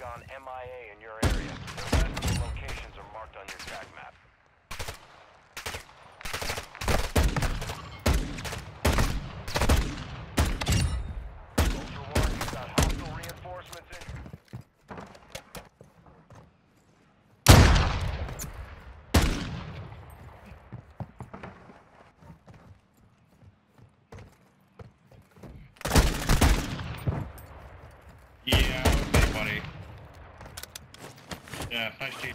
gone MIA in your area. Their locations are marked on your track map. Yeah, okay, buddy. Yeah, nice cheat.